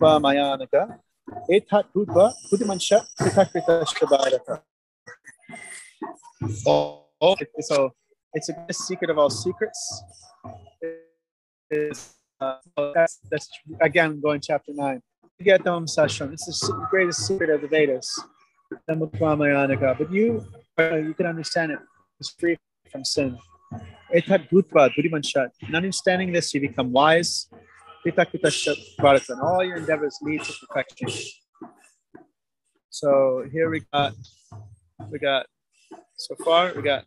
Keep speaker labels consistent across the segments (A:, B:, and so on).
A: Bhutva Mayanaka, Etat Bhutva Buddhimansha Kritakrita Shabharata. Oh, so it's a secret of all secrets. Is uh, that's, that's again going chapter nine. Them session. It's the greatest secret of the Vedas. But you, uh, you can understand it. It's free from sin. Understanding this, you become wise. And all your endeavors lead to perfection. So here we got, we got, so far we got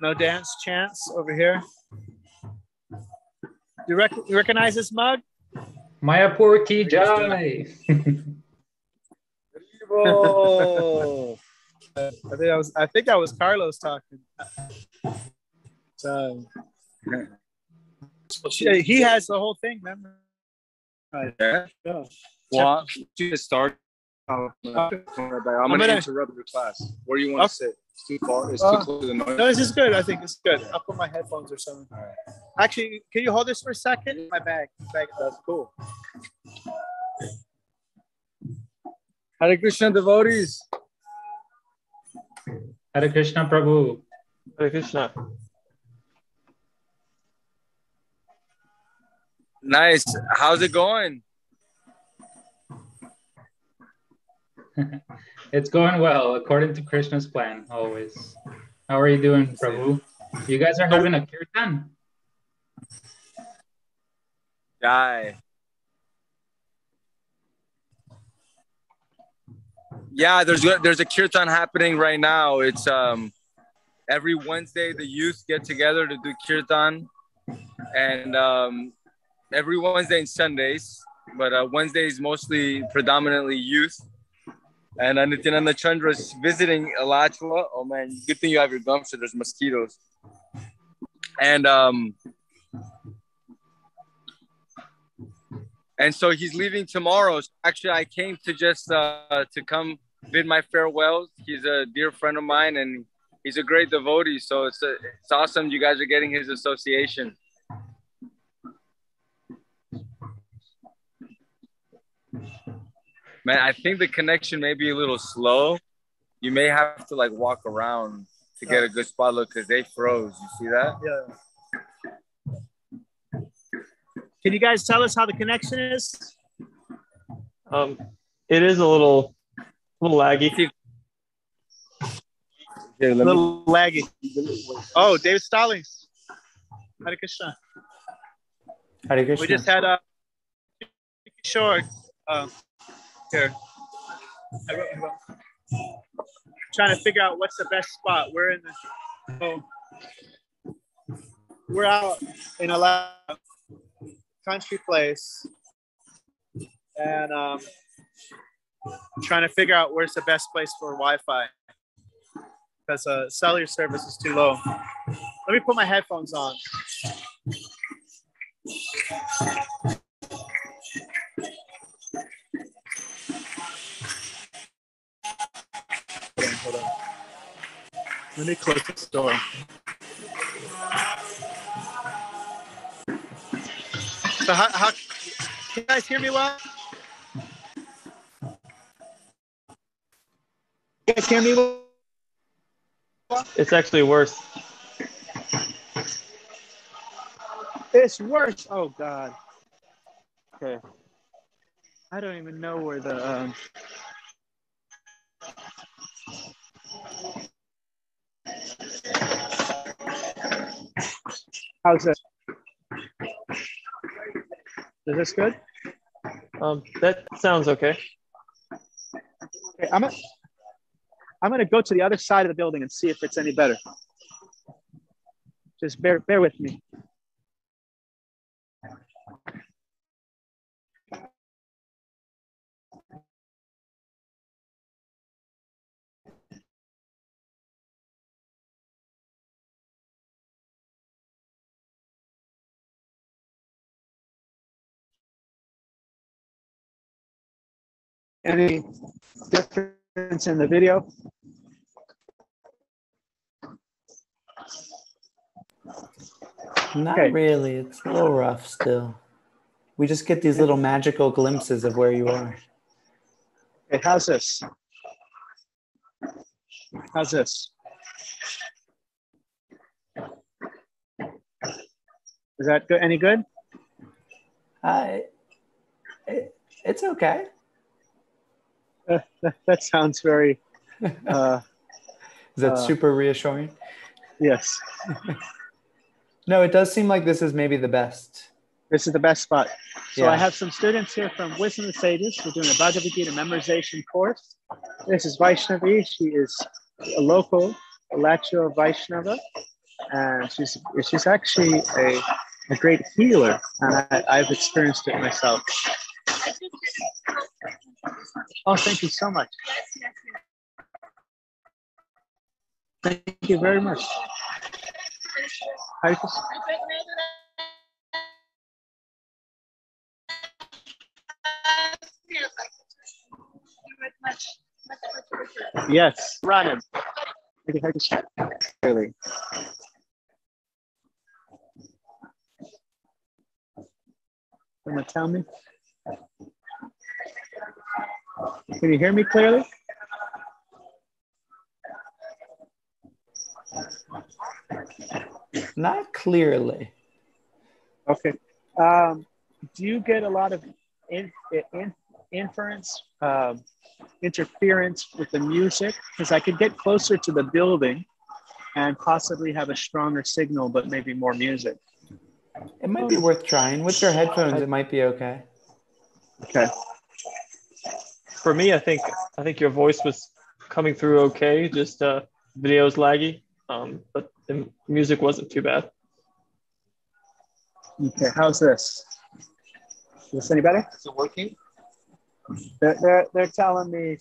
A: no dance chance over here. Do you, rec- you recognize this mug?
B: Mayapur ki jai.
A: I think I was. I think I was Carlos talking. So, he has the whole thing, remember?
C: Yeah. yeah. Well, to start. I'm going to interrupt your class. Where do you want okay. to sit? It's too far. It's uh, too close to the noise.
A: No, this is good. I think it's good. I'll put my headphones or something. All right. Actually, can you hold this for a second? My bag. My bag. That's cool.
C: Hare Krishna devotees.
B: Hare Krishna Prabhu.
D: Hare Krishna.
C: Nice. How's it going?
B: it's going well, according to Krishna's plan, always. How are you doing, Prabhu? You guys are having a kirtan?
C: Jai. Yeah, there's there's a kirtan happening right now. It's um every Wednesday the youth get together to do kirtan, and um, every Wednesday and Sundays, but uh, Wednesdays mostly predominantly youth. And uh, Nityananda Chandra is visiting Alachua. Oh man, good thing you have your gums so there's mosquitoes. And um, and so he's leaving tomorrow. Actually, I came to just uh, to come bid my farewells. He's a dear friend of mine, and he's a great devotee. So it's a, it's awesome. You guys are getting his association. Man, I think the connection may be a little slow. You may have to like walk around to get a good spot look because they froze. You see that?
A: Yeah. Can you guys tell us how the connection is?
D: Um, it is a little a little laggy.
A: Here, a little me... laggy. Oh, David Stallings. Hare Krishna.
D: Hare Krishna.
A: We just had a short uh, here. trying to figure out what's the best spot. We're in the oh, we're out in a country place, and um, trying to figure out where's the best place for Wi-Fi because uh, cellular service is too low. Let me put my headphones on. Let me close this door. So how, how can you guys hear me well? guys hear me? well?
D: It's actually worse.
A: It's worse. Oh God. Okay. I don't even know where the. Um... How's it? Is this good?
D: Um, that sounds okay.
A: Okay, I'm. A, I'm going to go to the other side of the building and see if it's any better. Just bear, bear with me. Any difference in the video?
E: Not okay. really. It's a little rough still. We just get these little magical glimpses of where you are.
A: Okay, how's this? How's this? Is that good? Any good?
E: Uh, it, it's okay.
A: That, that sounds very. Uh,
E: Is that
A: Uh,
E: super reassuring?
A: yes,
E: No, it does seem like this is maybe the best.
A: this is the best spot. So
E: Yeah.
A: I have some students here from Wisdom of the Sages. We're doing a Bhagavad Gita memorization course. This is Vaishnavi. She is a local Alachua Vaishnava, and she's she's actually a, a great healer, and I, I've experienced it myself. Oh, thank you so much. Yes, yes, yes. Thank you very much. Hare Krishna. Yes, Ranim. Hare Hare Krishna. Clearly. Tell me. Can you hear me clearly?
E: Not clearly.
A: Okay. Um, do you get a lot of in, in, inference, um, interference with the music? Because I could get closer to the building and possibly have a stronger signal, but maybe more music.
E: It might be worth trying. With your headphones, it might be okay.
A: Okay.
D: For me, I think I think your voice was coming through okay. Just uh, video's laggy, um, but the music wasn't too bad.
A: Okay. How's this? Is this any better?
C: Is it working?
A: They're, they're, they're telling me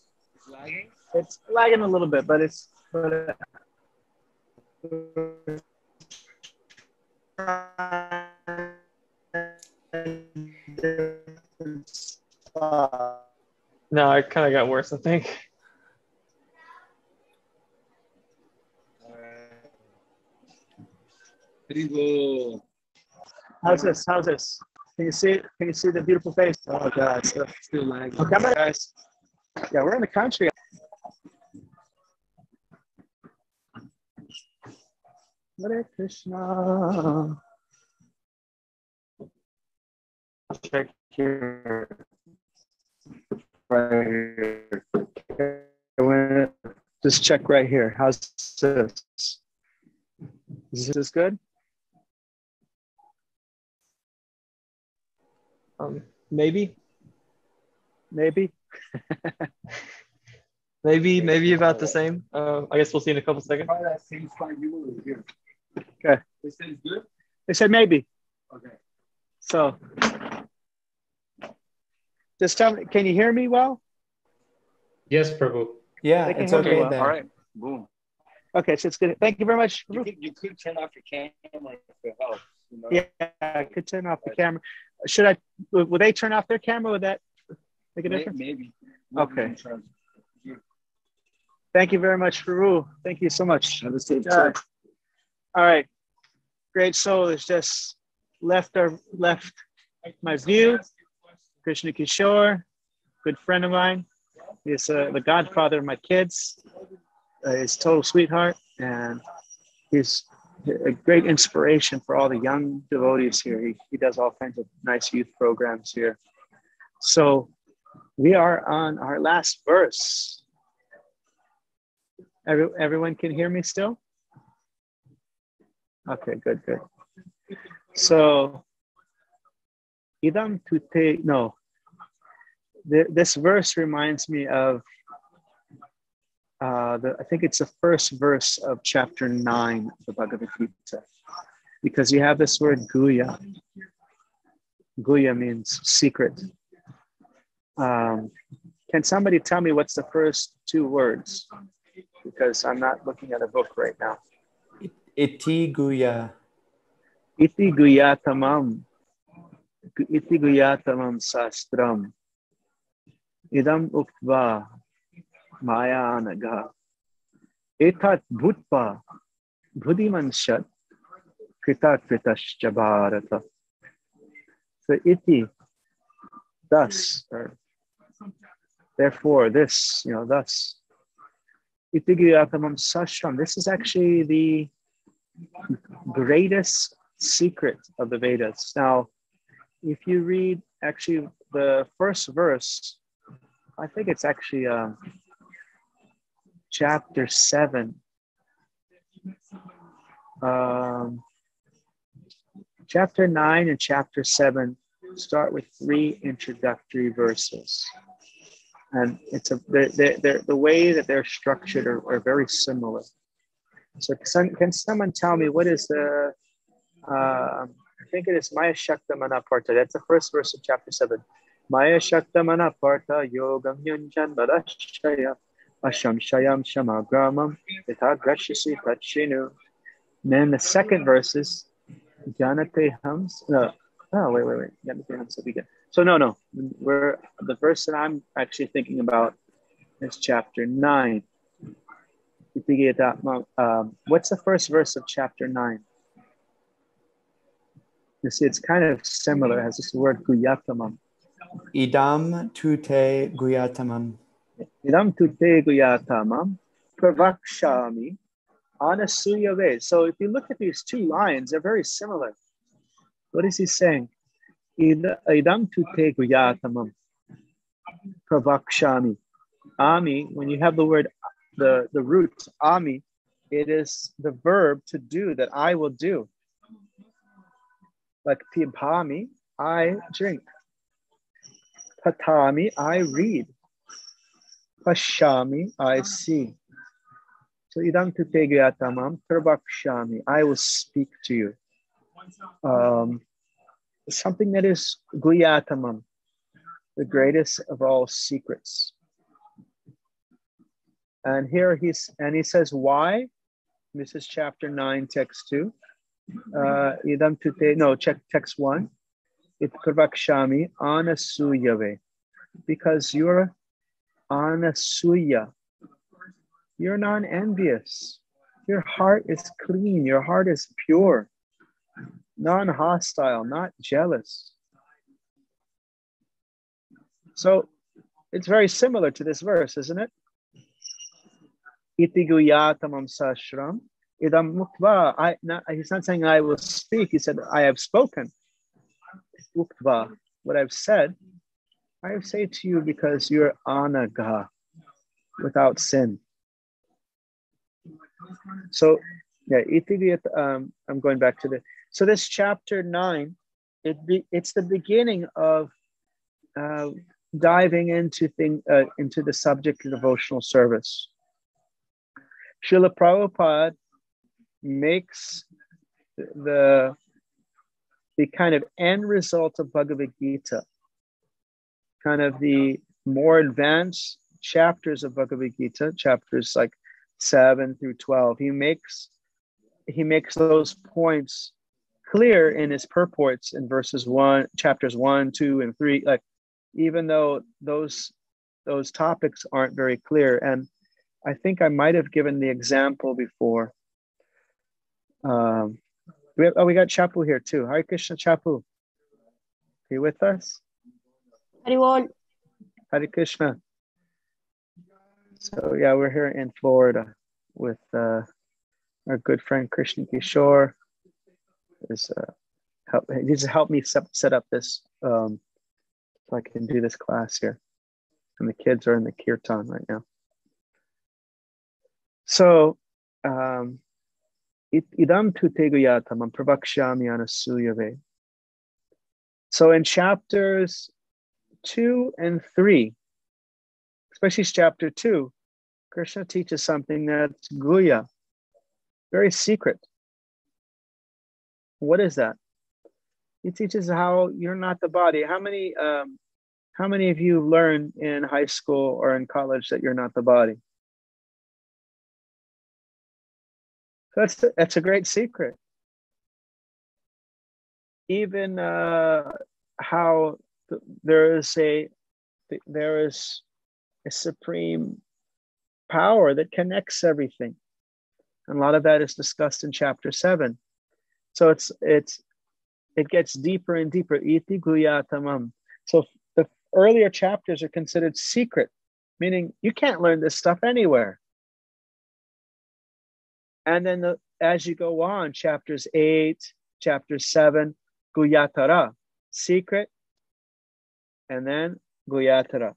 A: it's lagging a little bit, but it's but uh,
D: No, it kind of got worse. I think.
A: how's this? How's this? Can you see? Can you see the beautiful face? Oh God, so
C: Still lagging.
A: Okay, gonna- guys. Yeah, we're in the country. Hare Krishna.
D: Check here.
A: Right here. Just check right here. How's this? Is this good?
D: Um, maybe,
A: Maybe.
D: maybe, maybe about the same. Uh, I guess we'll see in a couple seconds.
C: That same you were here.
A: Okay.
C: They said it's good?
A: They said maybe.
C: Okay.
A: So just tell me, can you hear me well?
B: Yes, Prabhu.
E: Yeah, it's okay
A: well.
E: there.
C: All right. Boom.
A: Okay, so it's good. Thank you very much.
C: You could, you could turn off your camera if it helps. You know?
A: Yeah, I could turn off the camera. Should I? Will will they turn off their camera? Would that make a difference?
C: Maybe.
A: Okay. Thank you very much, Faru. Thank you so much.
C: Have a safe trip.
A: all right, great soul has just left our left my view. Krishna Kishore, good friend of mine. He's uh, the godfather of my kids. Uh, he's total sweetheart, and he's a great inspiration for all the young devotees here. He, he does all kinds of nice youth programs here. So we are on our last verse. Every, everyone can hear me still? Okay, good, good. So, idam tute, no. Th- This verse reminds me of, uh, the, I think it's the first verse of chapter nine of the Bhagavad Gita, because you have this word guya. Guya means secret. Um, can somebody tell me what's the first two words? Because I'm not looking at a book right now.
E: Iti guya.
A: Iti guyatamam. Iti guyatamam sastram. Idam uktva maya anaga. Etat bhutpa buddhimanshat krita bharata. So iti thus, or therefore, this, you know, thus. Itigiyatamam Sashram. This is actually the greatest secret of the Vedas. Now, if you read actually the first verse, I think it's actually uh, chapter seven. Um, chapter nine and chapter seven start with three introductory verses. And it's a they're, they're, they're, the way that they're structured are, are very similar. So can, can someone tell me what is the uh, think it is Maya Shakta Manaparta. That's the first verse of chapter 7. Maya Shakta Manaparta Yogam Yunjan Badashaya Asham Shayam Shamagramam Grashisi Tachinu. Then the second verse is Janate Hams. No, oh, wait, wait, wait. Janate Hams. So, no, no. We're, the verse that I'm actually thinking about is chapter 9. Um, what's the first verse of chapter 9? You see, it's kind of similar. It has this word guyatamam.
E: Idam tute guyatamam.
A: Idam tute guyatamam pravakshami anasuyave. So if you look at these two lines, they're very similar. What is he saying? Idam tute guyatamam pravakshami. Ami, when you have the word, the, the root ami, it is the verb to do that I will do. Like pibhami, I drink. Patami, I read. Pashami, I see. So idam tutegyatamam prabhakshami, I will speak to you. Um, something that is guyatamam, the greatest of all secrets. And here he's and he says why. This is chapter 9, text 2 uh, Uh, idam tute, no, check text one. It kurvakshami anasuyave. Because you're anasuya. You're non envious. Your heart is clean. Your heart is pure, non hostile, not jealous. So it's very similar to this verse, isn't it? Iti guyatamam sashram I not, he's not saying I will speak. He said I have spoken. Muktva, what I've said, I say to you because you're anaga, without sin. So yeah, um, I'm going back to the so this chapter nine, it be, it's the beginning of uh, diving into thing uh, into the subject of devotional service. Srila Prabhupada makes the the kind of end result of Bhagavad Gita, kind of the more advanced chapters of Bhagavad Gita, chapters like seven through twelve. He makes he makes those points clear in his purports in verses one, chapters one, two, and three. Like even though those those topics aren't very clear, and I think I might have given the example before um, we have, oh, we got Chapu here too. Hare Krishna Chapu. Are you with us?
F: Hare
A: Hare Krishna. So yeah, we're here in Florida with uh, our good friend Krishna Kishore. Is uh, help he just helped me set, set up this um, so I can do this class here. And the kids are in the kirtan right now. So um, idam tu teguyatamam prabhakshyami anasuyave. So in chapters two and three, especially chapter two, Krishna teaches something that's guya, very secret. What is that? He teaches how you're not the body. How many um, how many of you learn in high school or in college that you're not the body? That's that's a great secret. Even uh, how there is a there is a supreme power that connects everything, and a lot of that is discussed in chapter seven. So it's it's it gets deeper and deeper. Iti guyatamam. So the earlier chapters are considered secret, meaning you can't learn this stuff anywhere. And then the, as you go on, chapters eight, chapter seven, Guyatara, secret, and then Guyatara,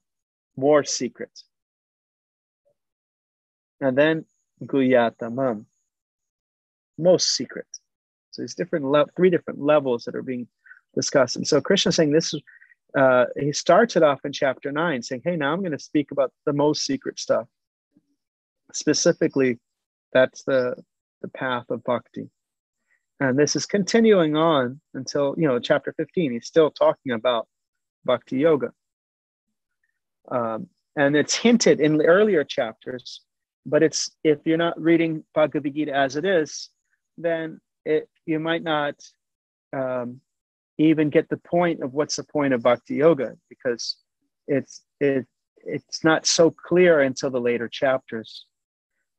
A: more secret. And then Guyatamam, most secret. So there's different le- three different levels that are being discussed. And so Krishna saying this is uh, he started off in chapter nine saying, Hey, now I'm going to speak about the most secret stuff. Specifically, that's the the path of bhakti. And this is continuing on until you know chapter 15. He's still talking about bhakti yoga. Um, and it's hinted in the earlier chapters, but it's if you're not reading Bhagavad Gita as it is, then it you might not um, even get the point of what's the point of bhakti yoga because it's it it's not so clear until the later chapters.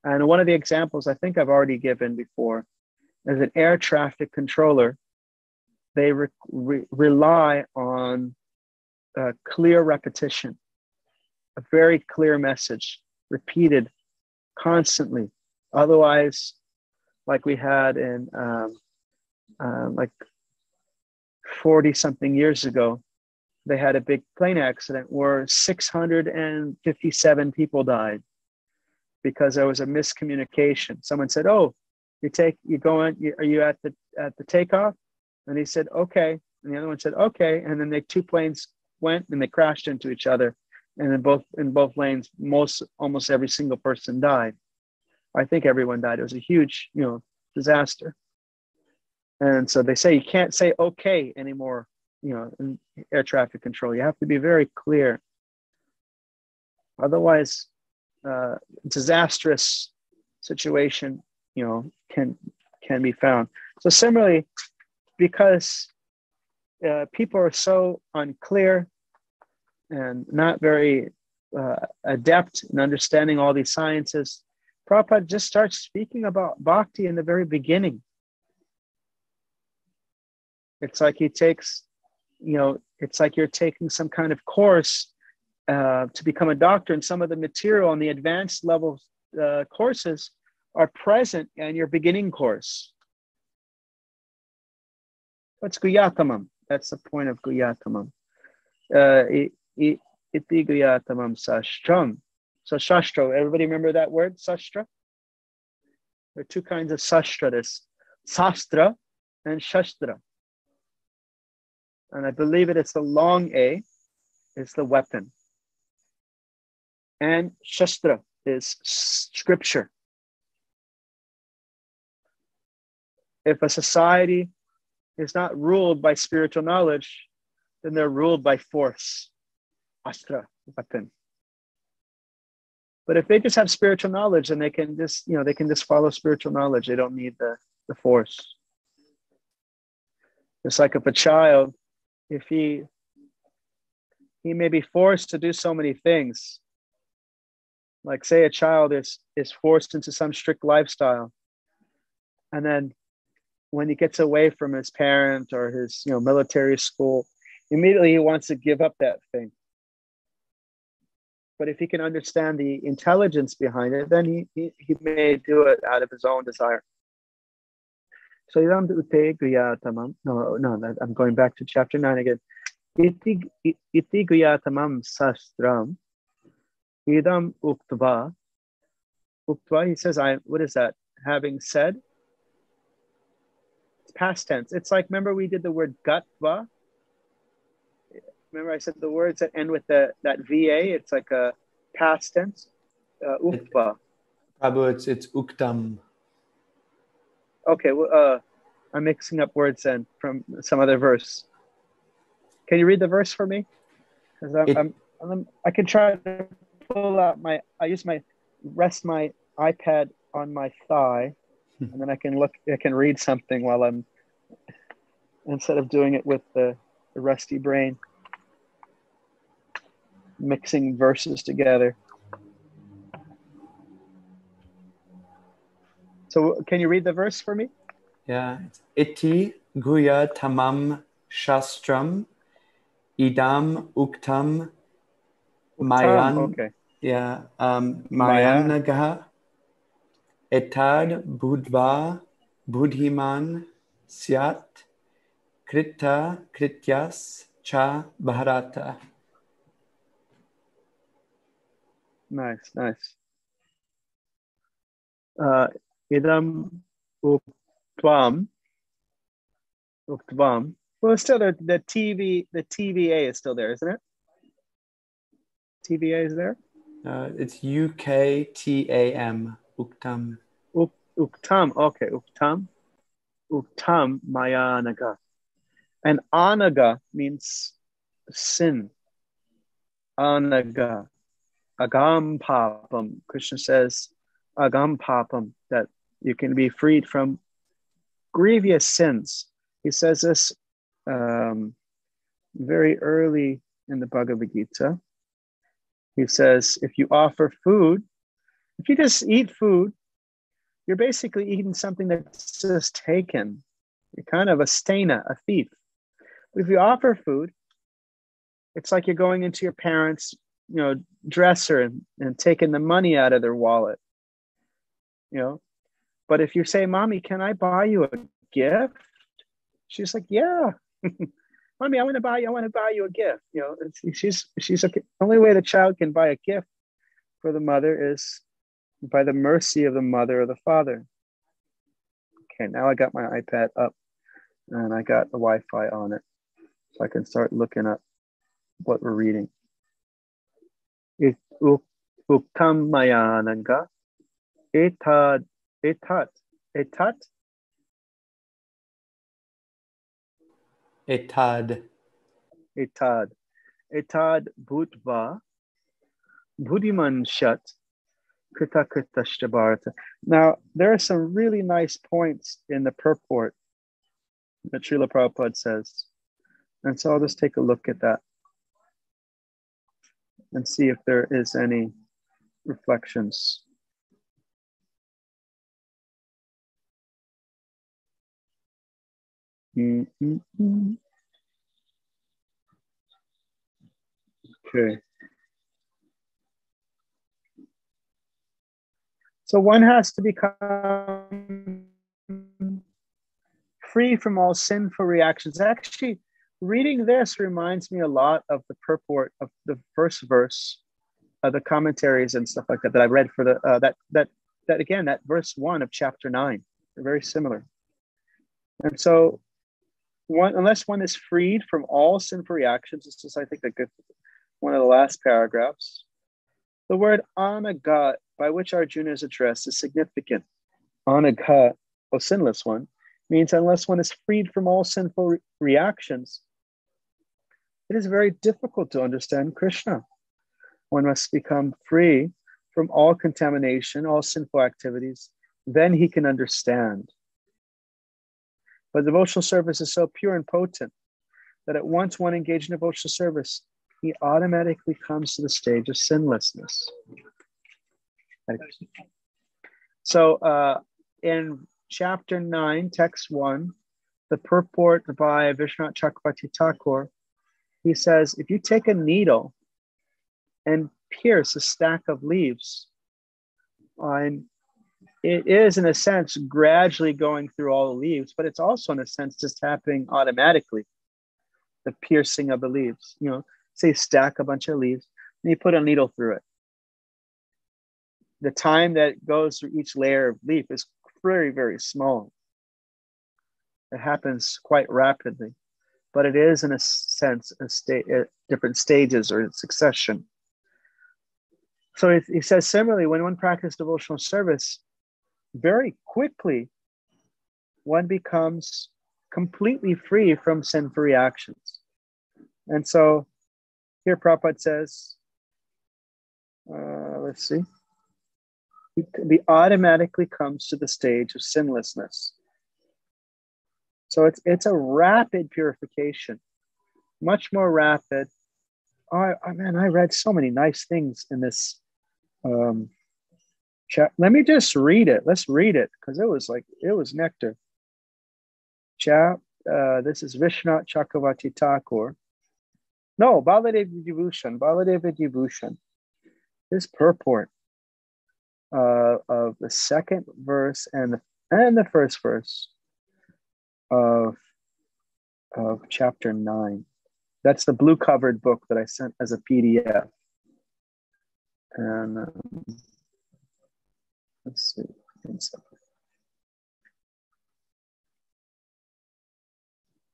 A: And one of the examples I think I've already given before is an air traffic controller. They re- re- rely on a clear repetition, a very clear message, repeated constantly. Otherwise, like we had in um, uh, like 40 something years ago, they had a big plane accident where 657 people died because there was a miscommunication. Someone said, "Oh, you take you going? You, are you at the at the takeoff?" And he said, "Okay," and the other one said, "Okay," and then the two planes went and they crashed into each other, and in both in both lanes, most almost every single person died. I think everyone died. It was a huge, you know, disaster. And so they say you can't say okay anymore, you know, in air traffic control. You have to be very clear. Otherwise, uh, disastrous situation, you know, can can be found. So similarly, because uh, people are so unclear and not very uh, adept in understanding all these sciences, Prabhupada just starts speaking about bhakti in the very beginning. It's like he takes, you know, it's like you're taking some kind of course uh, to become a doctor, and some of the material on the advanced level uh, courses are present in your beginning course. What's Guyatamam? That's the point of Guyatamam. Uh, iti Guyatamam Sastram. So Shastra, everybody remember that word, Sastra? There are two kinds of Sastra. Sastra and Shastra. And I believe it is the long A is the weapon. And Shastra is scripture. If a society is not ruled by spiritual knowledge, then they're ruled by force. Astra, weapon. But if they just have spiritual knowledge and they can just, you know, they can just follow spiritual knowledge, they don't need the, the force. It's like if a child if he he may be forced to do so many things like say a child is is forced into some strict lifestyle and then when he gets away from his parent or his you know military school immediately he wants to give up that thing but if he can understand the intelligence behind it then he he, he may do it out of his own desire so guyatamam. No, no, I'm going back to chapter nine again. Iti, guyatamam sastram. Idam uktva. Uktva, he says, I, what is that? Having said? It's past tense. It's like, remember we did the word gatva? Remember I said the words that end with the, that VA? It's like a past tense. Uh, uktva.
E: Prabhu, it's, it's uktam.
A: Okay, well, uh, I'm mixing up words then from some other verse. Can you read the verse for me? Because I'm, I'm, I'm, I can try to pull out my. I use my rest my iPad on my thigh,
E: Hmm.
A: and then I can look. I can read something while I'm instead of doing it with the, the rusty brain, mixing verses together. So, can you read the verse for me?
E: Yeah. Iti guya tamam shastram idam uktam Mayan,
A: okay.
E: Yeah, um,
A: Maya.
E: Mayanagaha, Etad Budva, Budhiman, Syat, Krita, Krityas, Cha, Bharata.
A: Nice, nice. Uh, idam uktvam. Uktvam. Well, it's still the, the TV, the TVA is still there, isn't it? TVA is there.
E: Uh, it's U K T A M, Uktam.
A: Uk, uktam. Okay, uktam. Uktam maya anaga. And anaga means sin. Anaga. Agam papam. Krishna says, agam papam, that you can be freed from grievous sins. He says this um, very early in the Bhagavad Gita. He says, if you offer food, if you just eat food, you're basically eating something that's just taken. You're kind of a stena, a thief. But if you offer food, it's like you're going into your parents' you know dresser and, and taking the money out of their wallet you know but if you say mommy can i buy you a gift she's like yeah mommy i want to buy you i want to buy you a gift you know she's she's okay. Only way the child can buy a gift for the mother is by the mercy of the mother or the father. Okay now i got my ipad up and i got the wi-fi on it so i can start looking up what we're reading. It uk- uktam mayananga etad etat etat
E: Etad.
A: etad etad bhutva buddhiman shat shtabarata. Now there are some really nice points in the purport that Srila Prabhupada says. And so I'll just take a look at that and see if there is any reflections. Okay. So one has to become free from all sinful reactions. Actually, reading this reminds me a lot of the purport of the first verse of the commentaries and stuff like that that I read for the uh, that that that again that verse one of chapter nine. They're very similar. And so, one unless one is freed from all sinful reactions, this is I think a good one of the last paragraphs. The word anagat, by which Arjuna is addressed, is significant. Anagat, a sinless one, means unless one is freed from all sinful re- reactions, it is very difficult to understand Krishna. One must become free from all contamination, all sinful activities, then he can understand. But devotional service is so pure and potent that at once one engaged in devotional service, he automatically comes to the stage of sinlessness. So uh, in chapter 9, text 1, the purport by Vishwanath Chakravarti Thakur, he says, if you take a needle and pierce a stack of leaves, and it is in a sense gradually going through all the leaves, but it's also in a sense just happening automatically. The piercing of the leaves, you know, say stack a bunch of leaves and you put a needle through it. The time that goes through each layer of leaf is very, very small. It happens quite rapidly, but it is in a sense a state at different stages or succession. So he, he says similarly, when one practices devotional service, very quickly one becomes completely free from sinful reactions. And so here Prabhupada says, uh, let's see, he, he automatically comes to the stage of sinlessness. So it's it's a rapid purification, much more rapid. Oh, I, man, I read so many nice things in this um, chat. Let me just read it. Let's read it because it was like it was nectar. Chap, uh, this is Vishwanath Chakravarti Thakur. No, Baladev Vibhushan, Baladev Vibhushan. His purport uh, of the second verse and the, and the first verse of, of chapter 9. That's the blue covered book that I sent as a PDF. And um, let's see.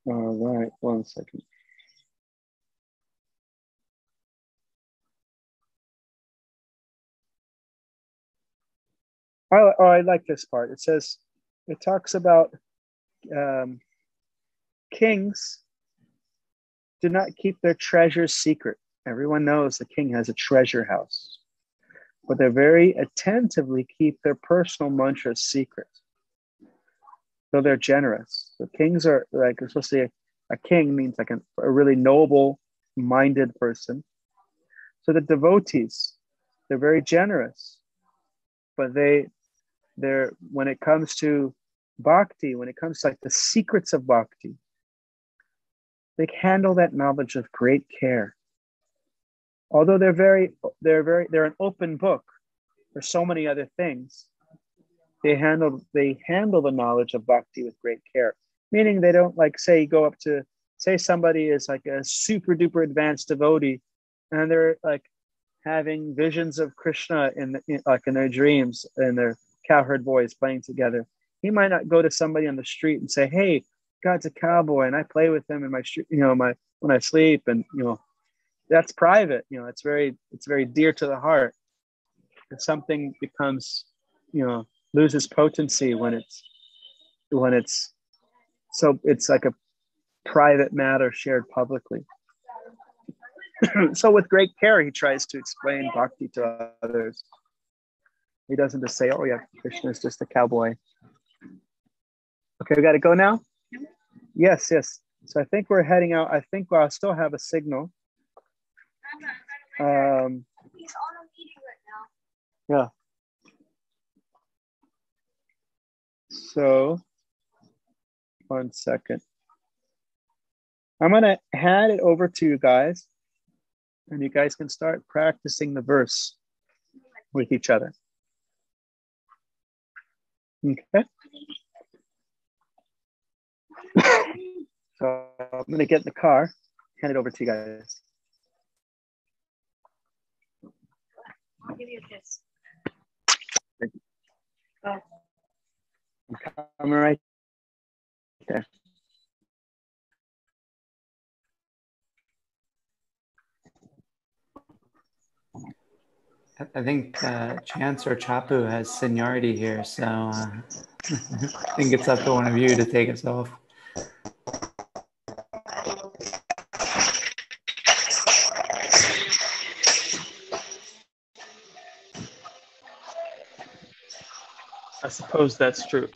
A: All right, one second. I, oh, I like this part. It says, it talks about um, kings do not keep their treasures secret. Everyone knows the king has a treasure house, but they very attentively keep their personal mantras secret. So they're generous. The kings are like, especially a, a king means like a, a really noble minded person. So the devotees, they're very generous, but they, they're, when it comes to bhakti, when it comes to like the secrets of bhakti, they handle that knowledge with great care. Although they're very, they're very, they're an open book for so many other things. They handle they handle the knowledge of bhakti with great care. Meaning they don't like say go up to say somebody is like a super duper advanced devotee, and they're like having visions of Krishna in, the, in like in their dreams and their cowherd boys playing together. He might not go to somebody on the street and say, "Hey, God's a cowboy and I play with him in my street, you know, my when I sleep and you know, that's private. You know, it's very it's very dear to the heart. If something becomes, you know, loses potency when it's when it's so it's like a private matter shared publicly. so with great care, he tries to explain bhakti to others. He doesn't just say, "Oh yeah, Krishna is just a cowboy." Okay, we got to go now. Yes, yes. So I think we're heading out. I think I still have a signal. Um, yeah. So, one second. I'm going to hand it over to you guys, and you guys can start practicing the verse with each other. Okay. so I'm going to get in the car, hand it over to you guys.
F: Give you a kiss.
A: Thank you.
F: Oh.
A: I'm coming right there.
E: I- I think uh, Chance or Chapu has seniority here, so uh, I think it's up to one of you to take us off.
D: I suppose that's true.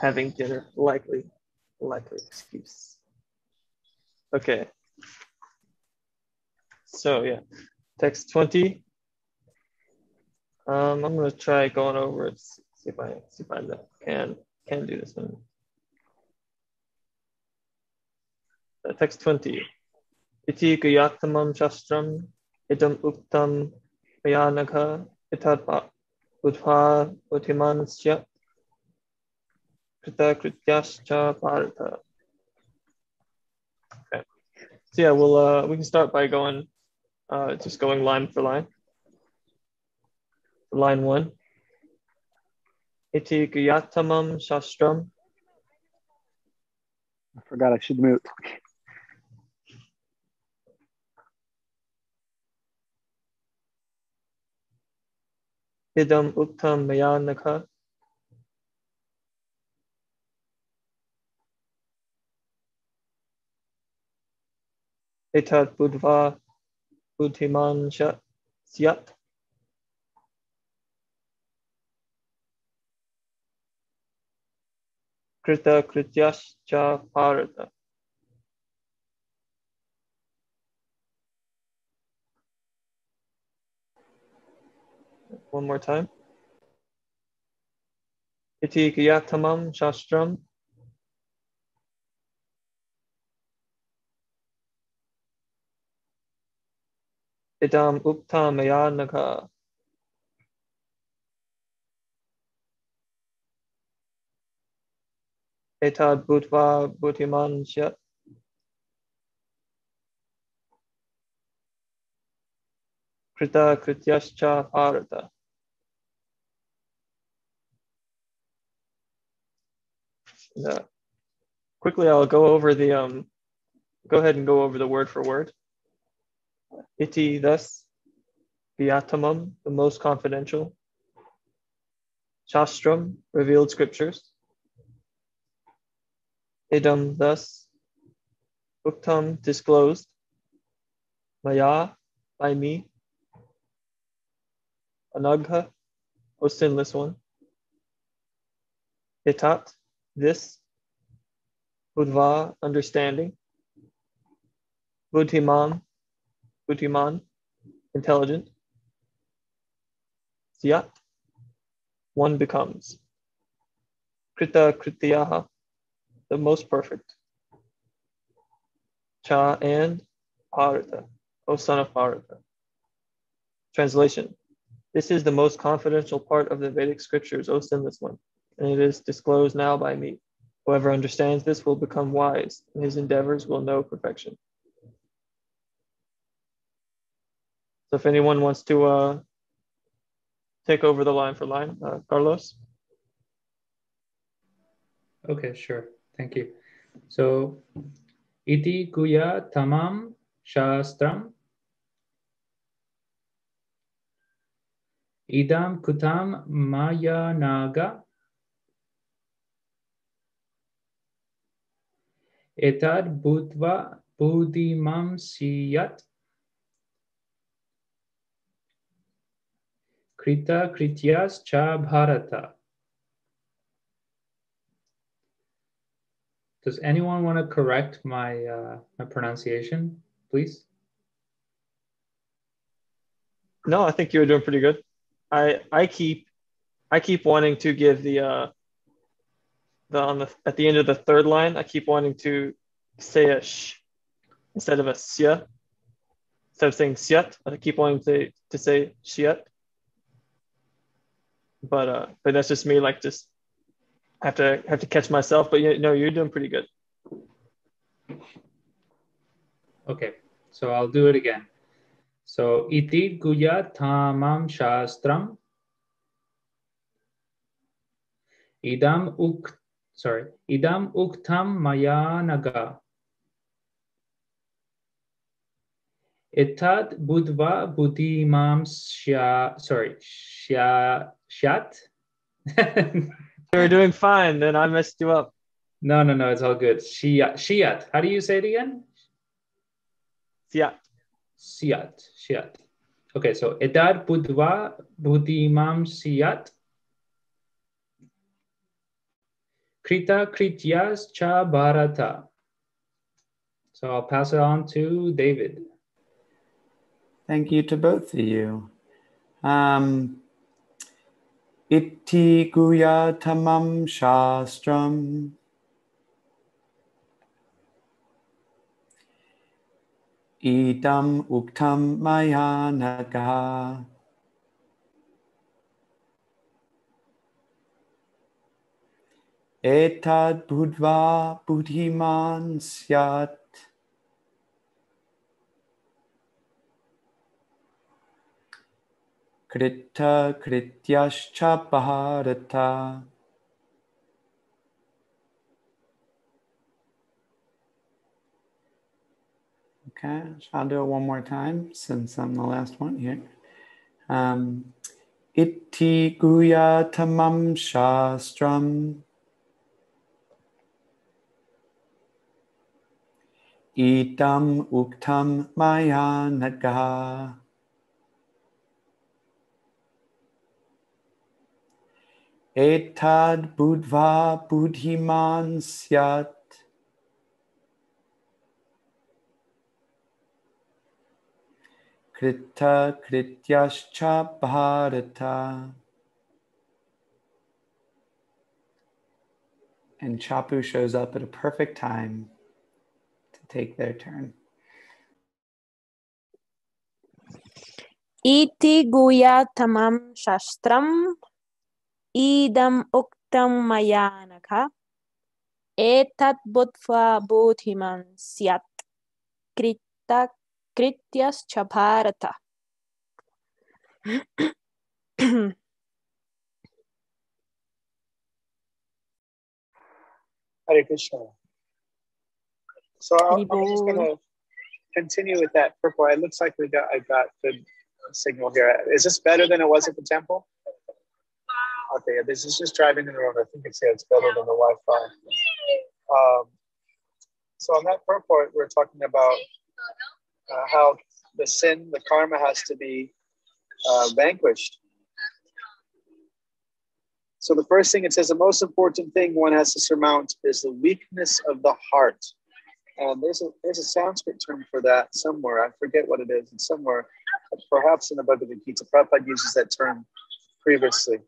D: Having dinner, likely, likely excuse. Okay. So yeah, text 20. Um, I'm gonna try going over it, see if I see if I can can do this one. Uh, text 20. Iti guyatamam shastram idam uktam Okay. So yeah, we'll uh, we can start by going uh, just going line for line. Line one. Iti guyatamam shastram.
A: I forgot I should mute.
D: Idam uktam mayanaka. Etat budva buddhimansha syat. Krita krityascha parata. one more time. Iti Gyatamam Shastram. Idam Uptam Ayanaka. Etad Bhutva Bhutiman Syat. Krita Krityascha Bharata. Quickly, I'll go over the um. Go ahead and go over the word for word. Iti thus, Viatamam, the most confidential. Shastram, revealed scriptures. Idam thus, Uktam, disclosed. Maya, by me. Anagha, O sinless one. Itat, this. Budva, understanding. Buddhiman, Buddhiman, intelligent. Syat, one becomes. Krita Kritiyaha, the most perfect. Cha and Bharata, O son of Bharata. Translation This is the most confidential part of the Vedic scriptures, O sinless one, and it is disclosed now by me. Whoever understands this will become wise, and his endeavors will know perfection. So if anyone wants to uh, take over the line for line, uh, Carlos.
B: Okay, sure. Thank you. So, iti guya tamam shastram idam kutam maya naga etad bhutva buddhimam siyat krita krityas cha bharata Does anyone want to correct my uh, my pronunciation, please?
D: No, I think you were doing pretty good. I I keep I keep wanting to give the uh the on the at the end of the third line, I keep wanting to say a sh instead of a sya. Instead of saying syat, I keep wanting to to say shiat. But uh but that's just me like just have to have to catch myself. But you know, you're doing pretty good.
B: Okay, so I'll do it again. So iti guya tamam shastram idam uk sorry idam uktam maya naga etat budva buddhimam shya sorry shya shat
D: You were doing fine, then I messed you up.
B: no no no it's all good shiyat shiyat how do you say it again
D: Syat.
B: Siyat, Siyat. Okay, so Edad Budva Buddhimam Siyat. Krita Krityas Cha Bharata. So I'll pass it on to David.
E: Thank you to both of you. Um, guya tamam shastram. Idam uktam maya Etad budva buddhiman syat. Krita krityascha bharata. Okay, so I'll do it one more time since I'm the last one here. Um, Itti guya tamam shastram. Idam uktam maya naga. Etad budva buddhiman syat. Krita krityascha bharata. And Chapu shows up at a perfect time take their turn.
G: Iti guya tamam shastram idam uktam mayanaka etat butva bhutiman syat krita krityas chabharata.
A: Hare Krishna. So I'll, I'm just gonna continue with that purple. It looks like we got I got good signal here. Is this better than it was at the temple? Okay, this is just driving in the road. I think it's yeah, it's better than the Wi-Fi. Um, so on that purport, we're talking about uh, how the sin, the karma, has to be uh, vanquished. So the first thing it says, the most important thing one has to surmount is the weakness of the heart. And there's a there's a Sanskrit term for that somewhere. I forget what it is. It's somewhere, perhaps in the Bhagavad Gita. Prabhupada uses that term previously.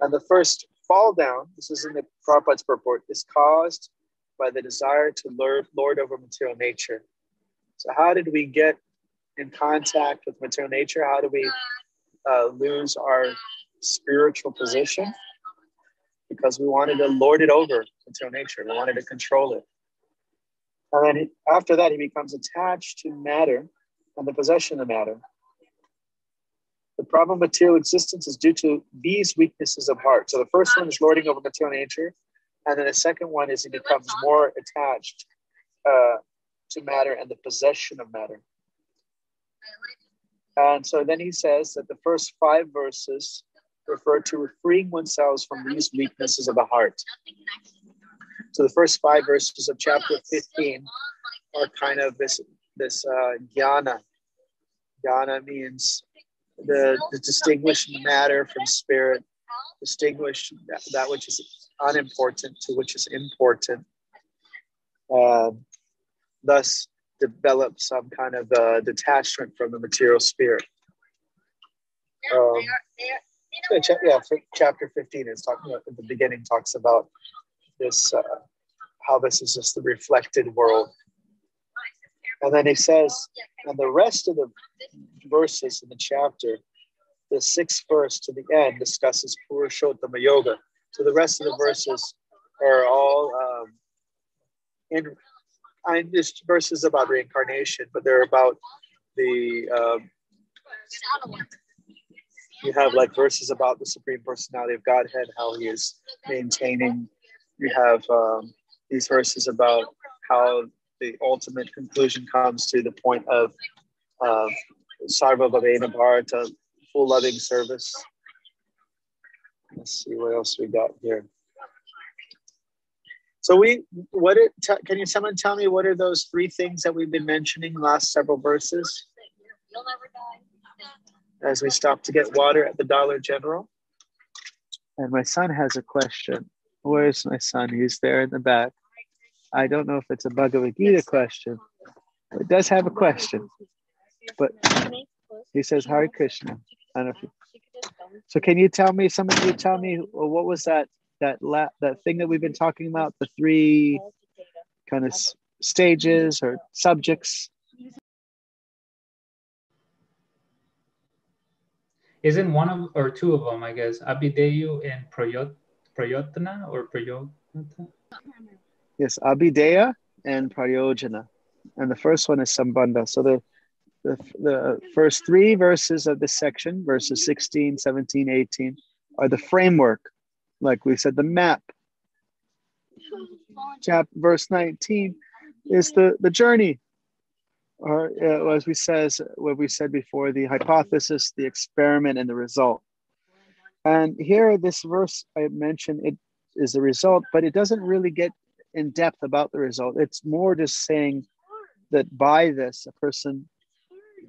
A: And the first fall down, this is in the Prabhupada's purport, is caused by the desire to lord, lord over material nature. So how did we get in contact with material nature? How do we uh, lose our spiritual position? Because we wanted to lord it over material nature. We wanted to control it. And then he, after that, he becomes attached to matter and the possession of matter. The problem of material existence is due to these weaknesses of heart. So the first one is lording over material nature. And then the second one is he becomes more attached uh, to matter and the possession of matter. And so then he says that the first five verses refer to freeing oneself from these weaknesses of the heart. So the first five verses of chapter 15 are kind of this this uh, jnana. Jnana means the, the distinguished matter from spirit, distinguish that, that which is unimportant to which is important. Uh, thus, develop some kind of uh, detachment from the material spirit. Um, yeah, yeah, chapter 15 is talking about at the beginning talks about this uh, how this is just the reflected world. And then he says and the rest of the verses in the chapter the sixth verse to the end discusses purushottama yoga. So the rest of the verses are all um, in I, this verse is about reincarnation but they're about the um, you have like verses about the supreme personality of godhead how he is maintaining you have um, these verses about how the ultimate conclusion comes to the point of uh, sarva bhavena bharata full loving service let's see what else we got here so we what it t- can you someone tell me what are those three things that we've been mentioning last several verses as we stop to get water at the Dollar General. And my son has a question. Where's my son? He's there in the back. I don't know if it's a Bhagavad Gita question. But it does have a question. But he says Hare Krishna. I don't know if you, so can you tell me, some of you tell me, well, what was that that la, that thing that we've been talking about, the three kind of s- stages or subjects?
B: Isn't one of or two of them, I guess, Abideyu and Prayot Prayotana or Prayotana?
A: Yes, Abhideya and Prayojana. And the first one is Sambandha. So the, the, the first three verses of this section, verses 16, 17, 18, are the framework. Like we said, the map. Chap, verse 19 is the, the journey. Or uh, as we says, what we said before, the hypothesis, the experiment, and the result. And here, this verse I mentioned, it is the result, but it doesn't really get in depth about the result. It's more just saying that by this, a person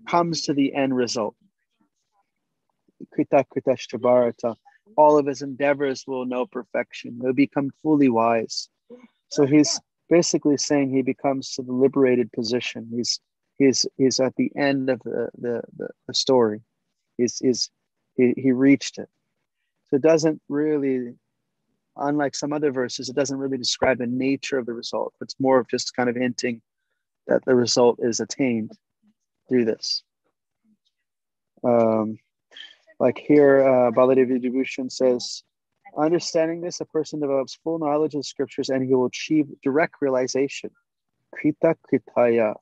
A: comes to the end result. All of his endeavors will know perfection. He'll become fully wise. So he's basically saying he becomes to the liberated position. He's he's he's at the end of the the, the, the story. He's, he's he, he reached it. So it doesn't really unlike some other verses, it doesn't really describe the nature of the result. It's more of just kind of hinting that the result is attained through this. Um, like here, uh, Baladeva Vidyabhushan says, understanding this, a person develops full knowledge of the scriptures and he will achieve direct realization. Krita Kritaya.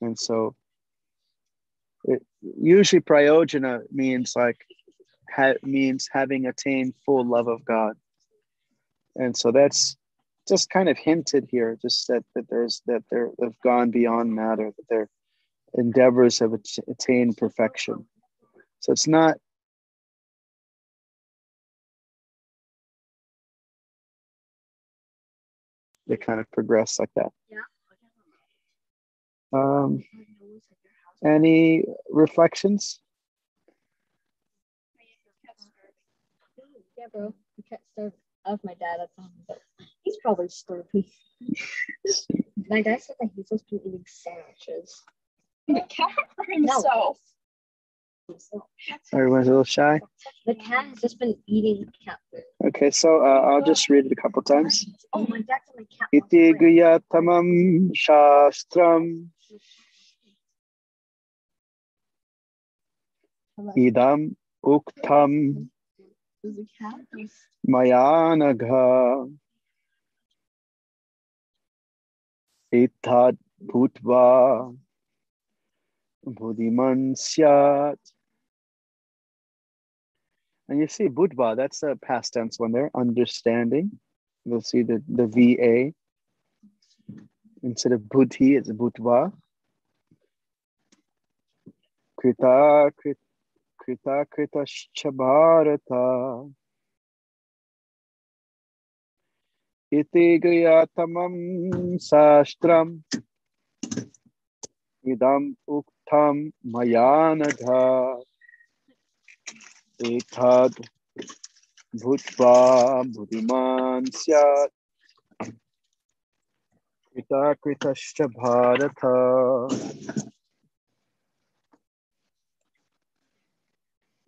A: And so it, usually prayojana means like ha, means having attained full love of God. And so that's just kind of hinted here, just that, that there's that they're have gone beyond matter, that their endeavors have at- attained perfection. So it's not they kind of progress like that.
F: Yeah.
A: Um, any reflections?
F: Bro. The cat starved of my dad at home, but he's probably starving. my dad said that he's just been eating sandwiches.
H: The cat for
F: No.
H: himself.
A: Everyone's a little shy.
F: The cat has just been eating cat food.
A: Okay, so uh, I'll just read it a couple times.
F: Oh, my dad's my cat.
A: Iti
F: wants bread.
A: guyatamam shastram idam uktam
H: The just
A: mayanagha itad bhutva buddhiman syat. And you see Budva, that's a past tense one there, understanding. You'll see the, the VA. Instead of Buddhi, it's Budva. Krita, Krita, Krita, Krita, Bharata. Iti gayatamam sastram idam uktam mayanadha etad bhutva buddhiman syat krita kritascha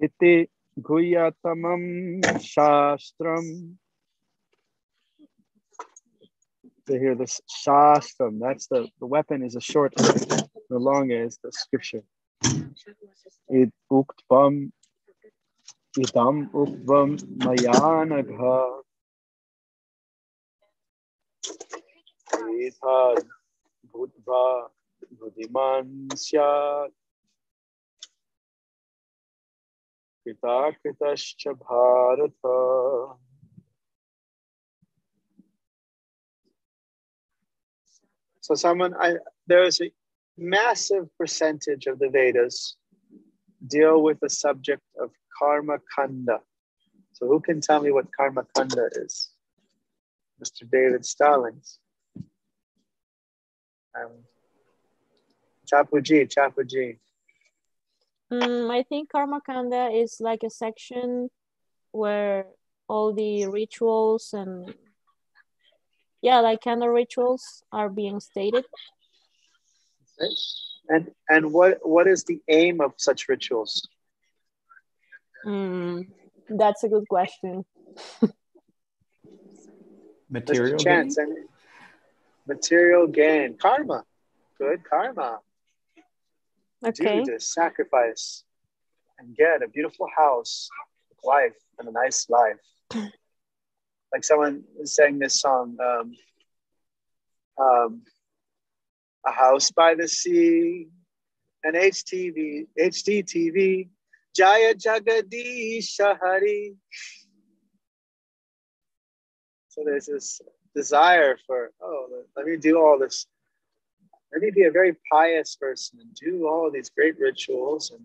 A: iti guyatamam shastram to hear this shastram that's the the weapon is a short the long is the scripture. It uktvam idam uktvam mayanagha. Etad bhutva buddhiman syat bharata So someone I there is a massive percentage of the Vedas deal with the subject of karma kanda. So who can tell me what karma kanda is? Mr. David Stallings. Um, Chapuji, Chapuji.
G: Mm, I think Karmakanda is like a section where all the rituals and yeah, like kind of rituals are being stated.
A: And and what what is the aim of such rituals?
G: Mm, that's a good question.
E: Material
A: chance
E: gain?
A: and material gain, karma, good karma.
G: Okay.
A: do this sacrifice and get a beautiful house, wife, and a nice life. like someone sang this song, um, um, a house by the sea, an HTV, HD TV, Jaya Jagadish Hari. So there's this desire for, oh, let me do all this let me be a very pious person and do all these great rituals and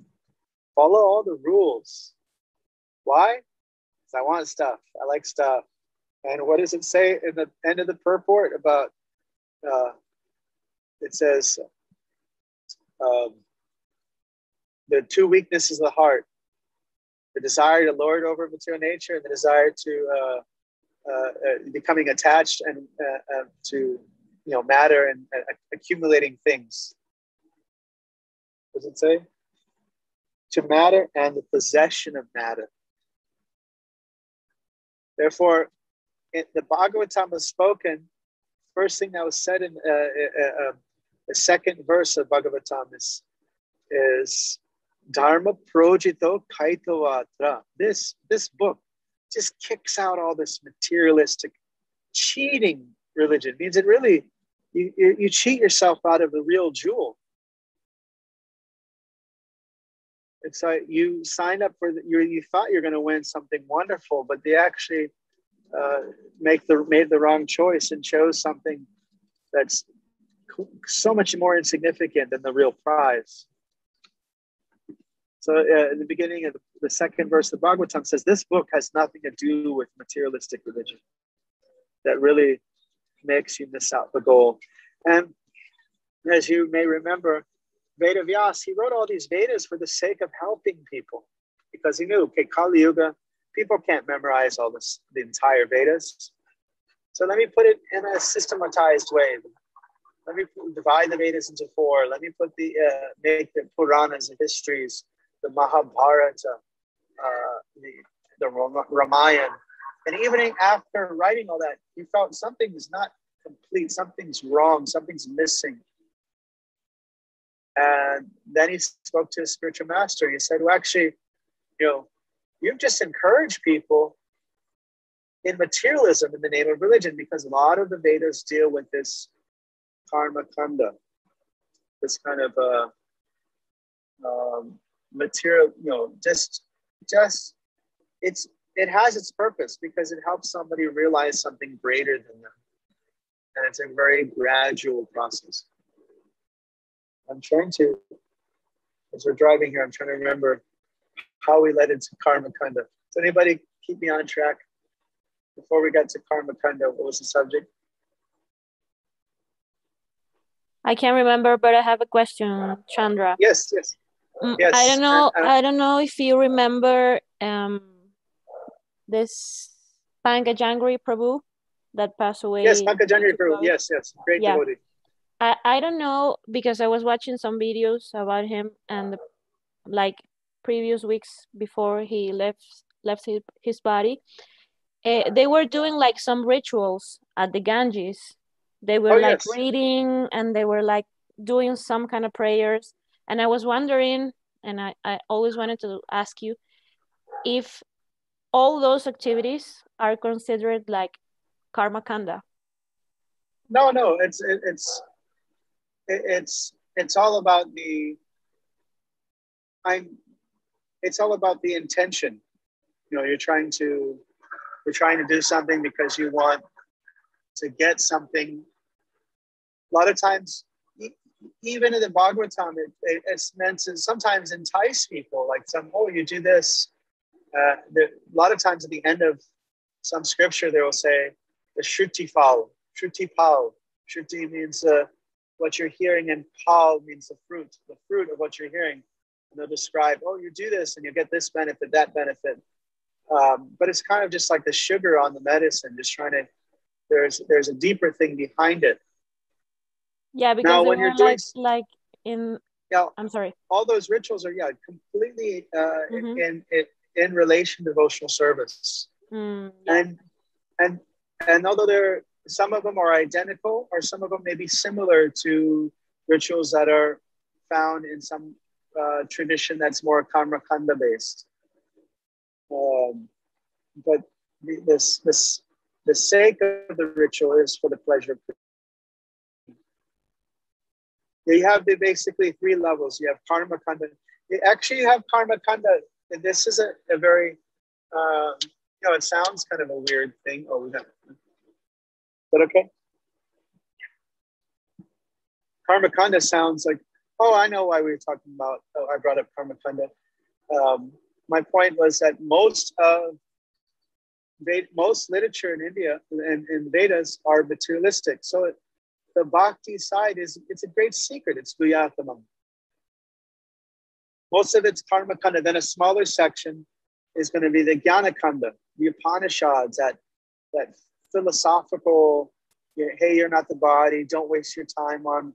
A: follow all the rules. Why? Because I want stuff. I like stuff. And what does it say in the end of the purport about? Uh, it says um, the two weaknesses of the heart: the desire to lord over material nature, and the desire to uh, uh, uh, becoming attached and uh, uh, to you know matter and uh, accumulating things does it say to matter and the possession of matter therefore the bhagavatam was spoken first thing that was said in uh, uh, uh, the second verse of bhagavatam is is Dharma Projjhita Kaitavo'tra. This, this book just kicks out all this materialistic, cheating religion. It means it really, you, you cheat yourself out of the real jewel. It's like you signed up for the, you, you thought you're going to win something wonderful, but they actually uh, make the made the wrong choice and chose something that's so much more insignificant than the real prize. So uh, in the beginning of the, the second verse of the Bhagavatam says, this book has nothing to do with materialistic religion. That really makes you miss out the goal. And as you may remember, Veda Vyas, he wrote all these Vedas for the sake of helping people because he knew, okay, Kali Yuga, people can't memorize all this, the entire Vedas. So let me put it in a systematized way. Let me divide the Vedas into four. Let me put the uh, make the Puranas, the histories, the Mahabharata, uh, the, the Ramayana. And even after writing all that, he felt something is not complete, something's wrong, something's missing. And then he spoke to his spiritual master. He said, Well, actually, you know, you've just encouraged people in materialism in the name of religion because a lot of the Vedas deal with this karma kanda, this kind of uh, um, material, you know, just, just, it's, it has its purpose because it helps somebody realize something greater than them. And it's a very gradual process. I'm trying to, as we're driving here, I'm trying to remember how we led into karma kanda. Does anybody keep me on track? Before we got to karma kanda, what was the subject?
G: I can't remember, but I have a question, Chandra.
A: Yes, yes.
G: Mm,
A: yes.
G: I don't know.
A: and- and-
G: I don't know if you remember um, this Pankajanghri Prabhu that passed away.
A: yes, Pankajanghri
G: ago.
A: Yes, yes. Great
G: Yeah.
A: devotee.
G: I, I don't know because I was watching some videos about him and like previous weeks before he left left his, his body eh, they were doing like some rituals at the Ganges they were
A: Oh,
G: like
A: yes.
G: reading and they were like doing some kind of prayers and I was wondering and I, I always wanted to ask you if all those activities are considered like karma kanda
A: No, no, it's it, it's it, it's it's all about the I'm it's all about the intention. You know, you're trying to you're trying to do something because you want to get something. A lot of times, even in the Bhagavatam, it, it, it's meant to sometimes entice people. Like some, oh, you do this. Uh, the, a lot of times at the end of some scripture, they will say the shruti pal, shruti pal. Shruti means uh, what you're hearing, and pal means the fruit, the fruit of what you're hearing. And they'll describe, oh, you do this, and you get this benefit, that benefit. Um, but it's kind of just like the sugar on the medicine, just trying to. There's there's a deeper thing behind it.
G: yeah because they
A: when you're doing
G: like
A: s-
G: like in
A: Yeah,
G: I'm sorry
A: all those rituals are yeah completely uh,
G: Mhm.
A: in, in in relation to devotional service.
G: Mm, yeah.
A: and and and although there some of them are identical or some of them may be similar to rituals that are found in some uh, tradition that's more karma kanda based um, but the, this this the sake of the ritual is for the pleasure of you have the basically three levels you have karma kanda you actually have karma kanda and this is a, a very um, you know, it sounds kind of a weird thing. Oh, we got. Is that okay? Karma Kanda sounds like, oh, I know why we were talking about. Oh, I brought up Karma Kanda. Um, my point was that most of most literature in India and Vedas are materialistic. So it, the bhakti side is it's a great secret. It's Guyatamam. Most of it's Karma Kanda. Then a smaller section is going to be the Jnana Kanda, the Upanishads, that that philosophical. hey, you're not the body. Don't waste your time on,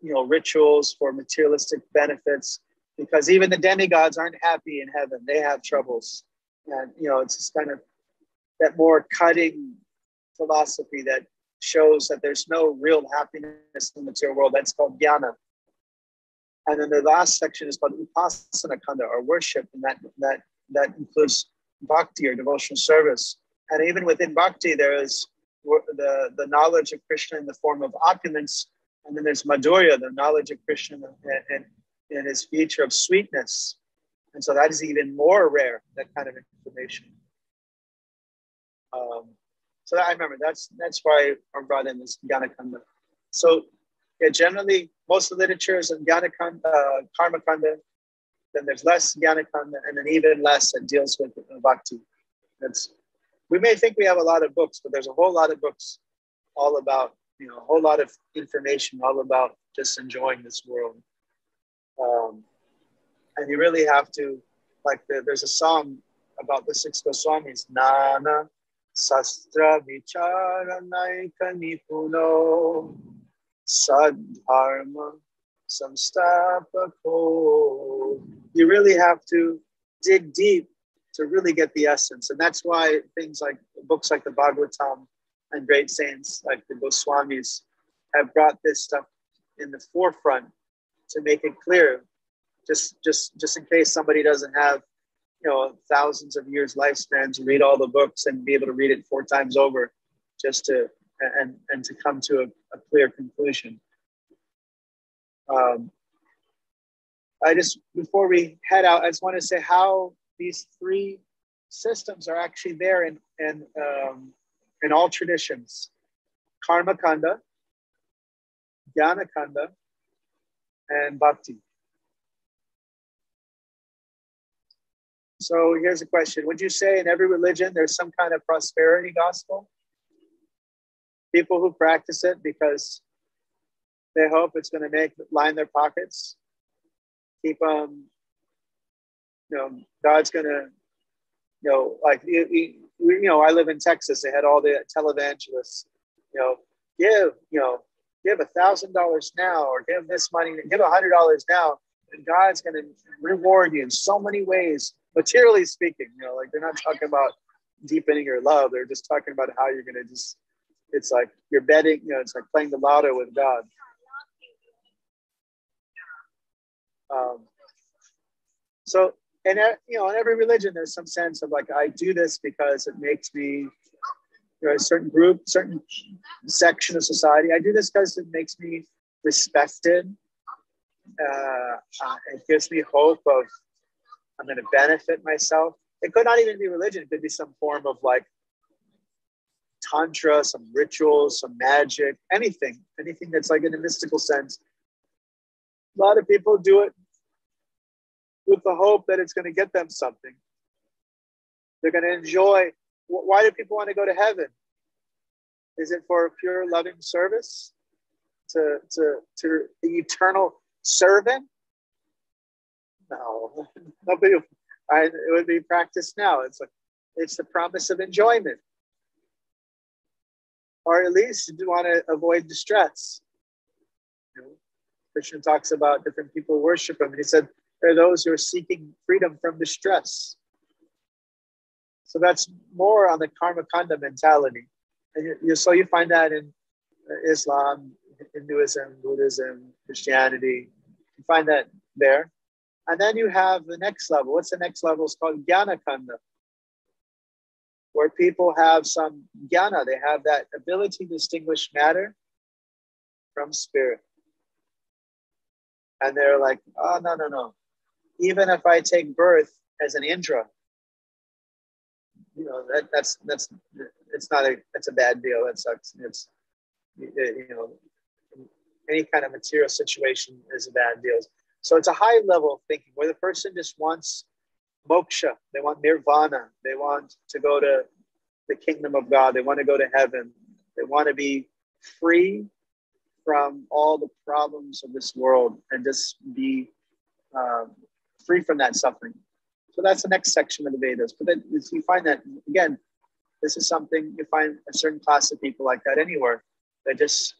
A: you know, rituals for materialistic benefits, because even the demigods aren't happy in heaven. They have troubles, and you know, it's just kind of that more cutting philosophy that shows that there's no real happiness in the material world. That's called jnana. And then the last section is called Upasana Kanda, or worship, and that that that includes bhakti or devotional service. And even within bhakti, there is the, the knowledge of Krishna in the form of opulence, and then there's madhurya, the knowledge of Krishna and, in his feature of sweetness. And so that is even more rare, that kind of information. Um, so that, I remember that's that's why I brought in this Gyanakanda. So yeah, generally most of the literature is in Gyanakanda, uh, Karma Kanda. Then there's less Gyanakanda, and then even less that deals with uh, Bhakti. That's we may think we have a lot of books, but there's a whole lot of books all about you know a whole lot of information all about just enjoying this world. Um, and you really have to like the, there's a song about the six Goswamis, Nana Sastra Vichara Naika Nipuno Sadharma Samstapako. You really have to dig deep to really get the essence. And that's why things like books like the Bhagavatam and great saints like the Goswamis have brought this stuff in the forefront to make it clear just just just in case somebody doesn't have you know thousands of years lifespan to read all the books and be able to read it four times over just to and and to come to a, a clear conclusion. Um, i just before we head out i just want to say how these three systems are actually there in in um, in all traditions. Karma kanda jnana kanda and bhakti. So here's a question. Would you say in every religion there's some kind of prosperity gospel? People who practice it because they hope it's going to make line their pockets, keep um, you know, God's going to, you know, like you, you, you know, I live in Texas. They had all the televangelists, you know, give, you know, give a thousand dollars now or give this money, give a hundred dollars now, and God's going to reward you in so many ways materially speaking, you know, like they're not talking about deepening your love. They're just talking about how you're going to just, it's like you're betting, you know, it's like playing the lotto with God. Um, so, and you know, in every religion, there's some sense of like, I do this because it makes me, you know, a certain group, certain section of society. I do this because it makes me respected. Uh, uh, it gives me hope of I'm going to benefit myself. It could not even be religion. It could be some form of like tantra, some rituals, some magic, anything, anything that's like in a mystical sense. A lot of people do it with the hope that it's going to get them something. They're going to enjoy. Why do people want to go to heaven? Is it for a pure loving service to, to, to the eternal servant? No, nobody. I, it would be practiced now. It's like it's the promise of enjoyment, or at least you want to avoid distress. You know, Krishna talks about different people worship him, and he said there are those who are seeking freedom from distress. So that's more on the karma kanda mentality, and you, you, so you find that in uh, Islam, Hinduism, Buddhism, Christianity. You find that there. And then you have the next level. What's the next level? It's called Jnana Kanda, where people have some jnana. They have that ability to distinguish matter from spirit. And they're like, oh, no, no, no. Even if I take birth as an Indra, you know, that, that's, that's, it's not a, it's a bad deal. That sucks. It's, you know, any kind of material situation is a bad deal. So it's a high level of thinking where the person just wants moksha, they want nirvana, they want to go to the kingdom of God, they want to go to heaven, they want to be free from all the problems of this world and just be um, free from that suffering. So that's the next section of the Vedas. But then you find that, again, this is something you find a certain class of people like that anywhere. They just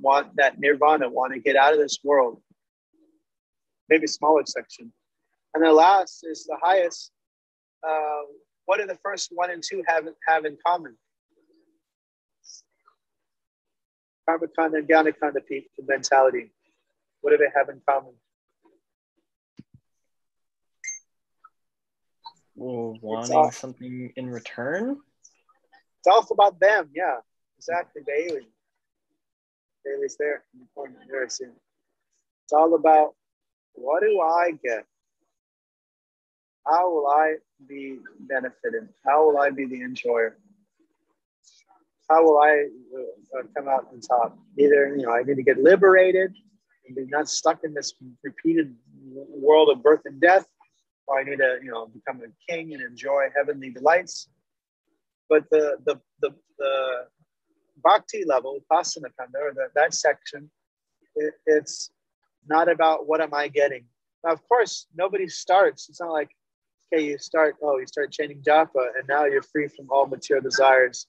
A: want that nirvana, want to get out of this world maybe smaller section. And the last is the highest. Um, what do the first one and two have, have in common? Karmakanda and Gyanakanda people mentality. What do they have in common?
I: Well, wanting
A: all,
I: something in return?
A: It's all about them, yeah. Exactly, Bailey. Bailey's there. It's all about what do I get? How will I be benefited? How will I be the enjoyer? How will I uh, come out on top? Either you know, I need to get liberated and be not stuck in this repeated world of birth and death, or I need to you know become a king and enjoy heavenly delights but the the the, the bhakti level, Upasana Kanda, or the, that section, it, it's not about what am I getting. Now, of course, nobody starts. It's not like okay, you start oh, you start chanting japa, and now you're free from all material desires,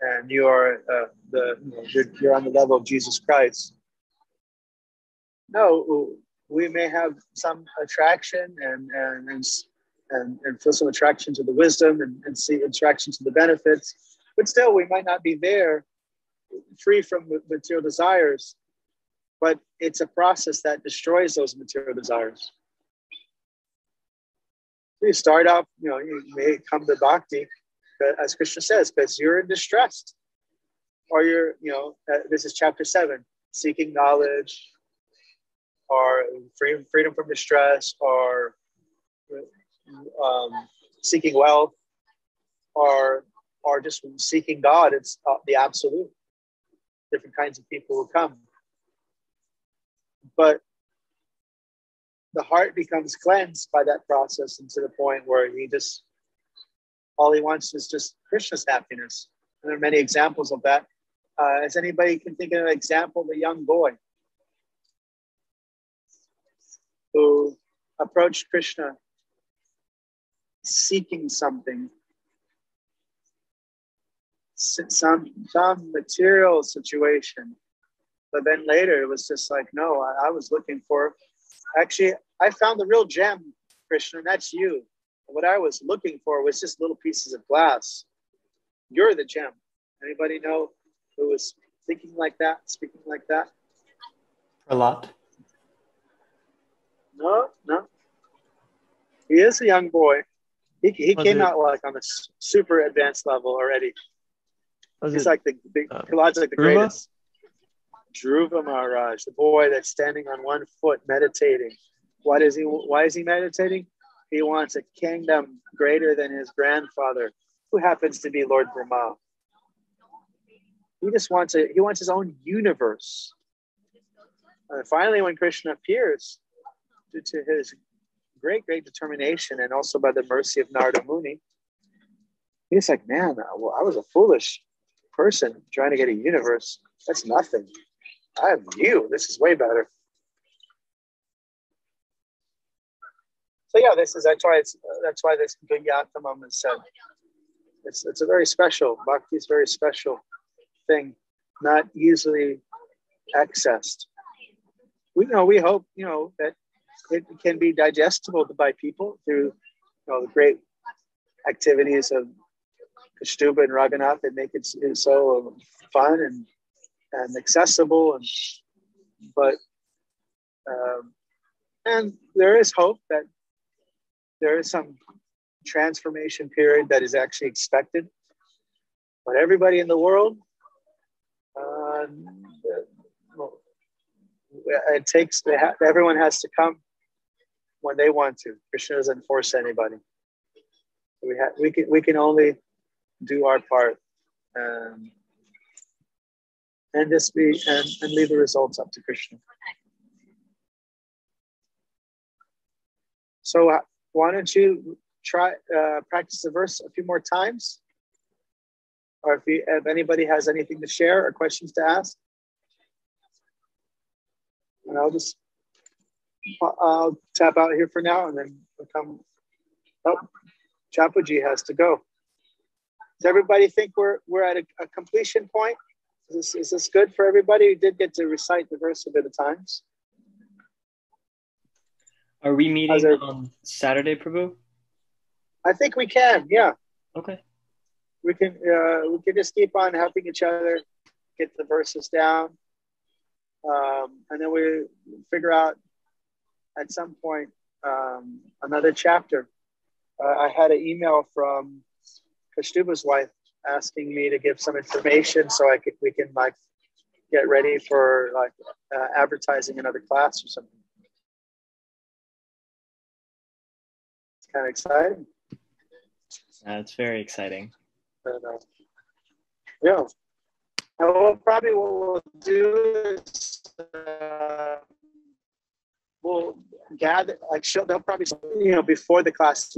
A: and you are uh, the you're, you're on the level of Jesus Christ. No, we may have some attraction and and, and and, and feel some attraction to the wisdom and, and see attraction to the benefits. But still, we might not be there free from material desires, but it's a process that destroys those material desires. You start off, you know, you may come to bhakti, but as Krishna says, because you're in distress, or you're, you know, uh, this is chapter seven, seeking knowledge, or free, freedom from distress, or um, seeking wealth or or just seeking God. It's uh, the absolute. Different kinds of people will come, but the heart becomes cleansed by that process, and to the point where he just all he wants is just Krishna's happiness. And there are many examples of that. Uh, as anybody can think of an example of a young boy who approached Krishna seeking something, some some material situation. But then later it was just like, no, I, I was looking for. Actually, I found the real gem, Krishna, and that's you. What I was looking for was just little pieces of glass. You're the gem. Anybody know who was thinking like that, speaking like that?
E: A lot.
A: No, no. He is a young boy. He, he
D: Was
A: came
D: it-
A: out like on a super advanced level already.
D: Was
A: He's
D: it-
A: like the, the
D: uh,
A: Prahlad's like the
D: Dhruva?
A: greatest. Dhruva Maharaj, the boy that's standing on one foot meditating. Why does he? Why is he meditating? He wants a kingdom greater than his grandfather, who happens to be Lord Brahma. He just wants a. He wants his own universe. And finally, when Krishna appears, due to his great, great determination, and also by the mercy of Narada Muni, he's like, man, I was a foolish person trying to get a universe. That's nothing. I have you. This is way better. So yeah, this is that's why it's that's why this Gyatamam is said. It's it's a very special bhakti is very special thing, not easily accessed. We know we hope you know that it can be digestible by people through you know the great activities of Kashtuba and Raghunath that make it so fun and and accessible and but um, and there is hope that there is some transformation period that is actually expected. But everybody in the world uh, it takes ha- everyone has to come when they want to. Krishna doesn't force anybody. We ha- we can we can only do our part um, and just be and, and leave the results up to Krishna. So uh, why don't you try uh, practice the verse a few more times, or if, you, if anybody has anything to share or questions to ask, and I'll just I'll tap out here for now, and then we'll come. Oh, Chapuji has to go. Does everybody think we're we're at a, a completion point? Is this, is this good for everybody? We did get to recite the verse a bit of times.
I: Are we meeting
A: it-
I: on Saturday, Prabhu?
A: I think we can. Yeah,
I: Okay.
A: we can. Uh, we can just keep on helping each other get the verses down, um, and then we figure out at some point um, another chapter uh, I had an email from Kastuba's wife asking me to give some information so I could we can like get ready for like uh, advertising another class or something. It's kind of exciting.
I: That's very exciting.
A: But, uh, yeah. And we'll probably what we'll do is uh, we'll gather like she'll, they'll probably you know before the class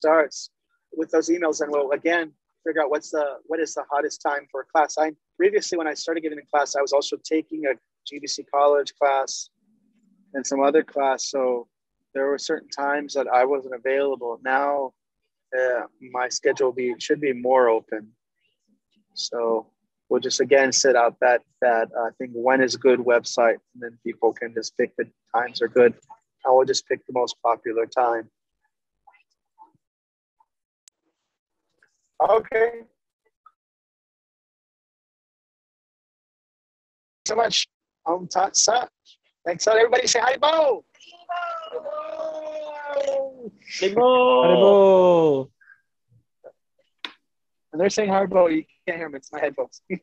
A: starts with those emails and we'll again figure out what's the what is the hottest time for a class. I previously when I started giving a class, I was also taking a GBC college class and some other class. So there were certain times that I wasn't available. Now uh, my schedule be should be more open. So we'll just again set out that that uh, I think when is a good website, and then people can just pick the times are good. I will just pick the most popular time. Okay. So much. Om Tat Sat. Thanks a lot. Everybody say hi, Bo.
I: Big
D: Haribol.
A: And they're saying Haribol. You can't hear me. It's my headphones.